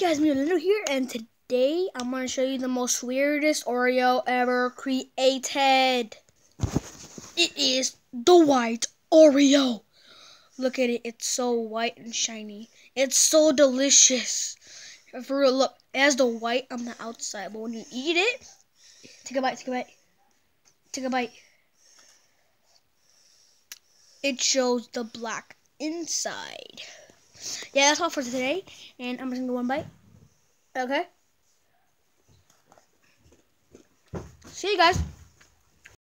Guys, Little here, and today I'm going to show you the most weirdest Oreo ever created. It is the white Oreo. Look at it, it's so white and shiny. It's so delicious. For real, look, it has the white on the outside, but when you eat it, take a bite, take a bite, take a bite. It shows the black inside yeah, that's all for today. And I'm just gonna go one bite. Okay. See you guys.